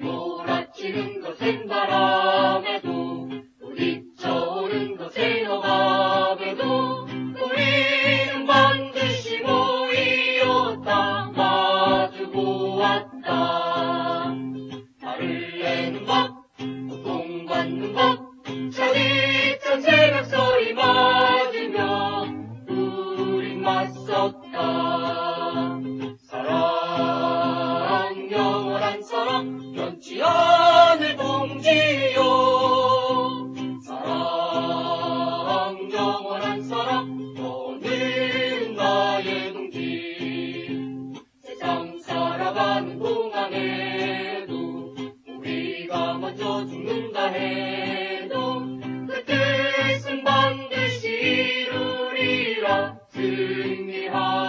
몰아치는 것 생바람에도 부딪혀오는 것 새어감에도 우리는 반드시 모이었다 마주고 왔다. 화를 내는 법 고통받는 법 자리찬 새벽 소리 맞으며 우린 맞섰다. 변치 않을 봉지요. 사랑 영원한 사랑 너는 나의 동지. 세상 살아가는 동안에도 우리가 먼저 죽는다 해 승반 대시 이루리라 승리하